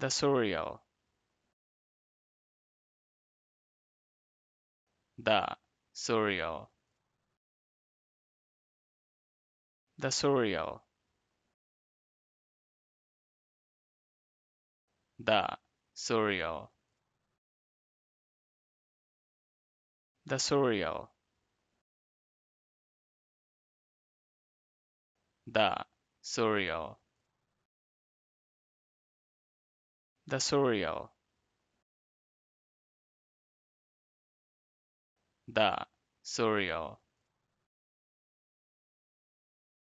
The surreal. The surreal. The surreal. The surreal. The surreal. The surreal. Surreal. The surreal.